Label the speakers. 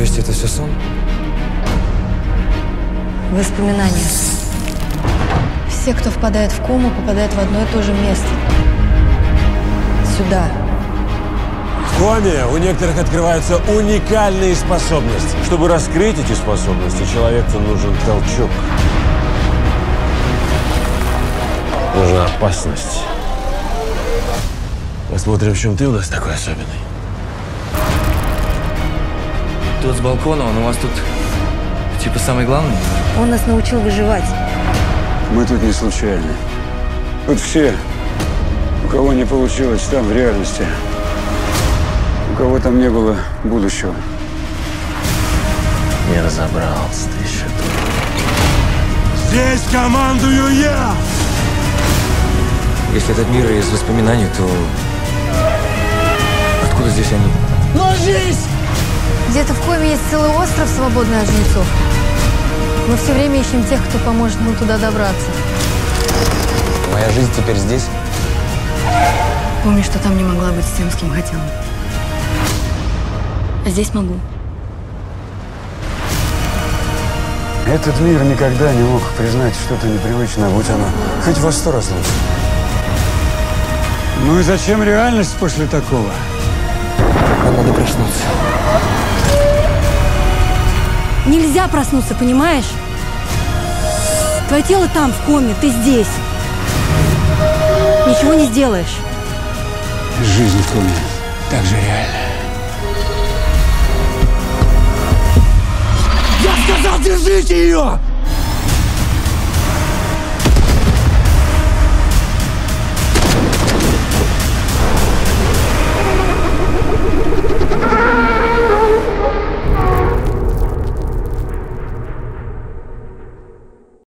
Speaker 1: То есть это все сон? Воспоминания. Все, кто впадает в кому, попадают в одно и то же место. Сюда.
Speaker 2: В коме у некоторых открываются уникальные способности. Чтобы раскрыть эти способности, человеку нужен толчок. Нужна опасность. Посмотрим, в чем ты у нас такой особенный.
Speaker 3: Тот с балкона, он у вас тут типа самый главный?
Speaker 1: Он нас научил выживать.
Speaker 4: Мы тут не случайно. Тут все, у кого не получилось там в реальности, у кого там не было будущего.
Speaker 2: Не разобрался ты еще тут.
Speaker 5: Здесь командую я!
Speaker 3: Если этот мир из воспоминаний, то откуда здесь они?
Speaker 1: Где-то в коме есть целый остров, свободный от жнецов. Мы все время ищем тех, кто поможет нам туда добраться.
Speaker 3: Моя жизнь теперь здесь?
Speaker 1: Помню, что там не могла быть с тем, с кем хотела. А здесь могу.
Speaker 4: Этот мир никогда не мог признать что-то непривычное, будь оно хоть во сто раз лучше. Ну и зачем реальность после такого?
Speaker 6: Нельзя проснуться, понимаешь? Твое тело там, в коме, ты здесь. Ничего не сделаешь.
Speaker 4: Жизнь в коме так же реальна.
Speaker 5: Я сказал, держите ее!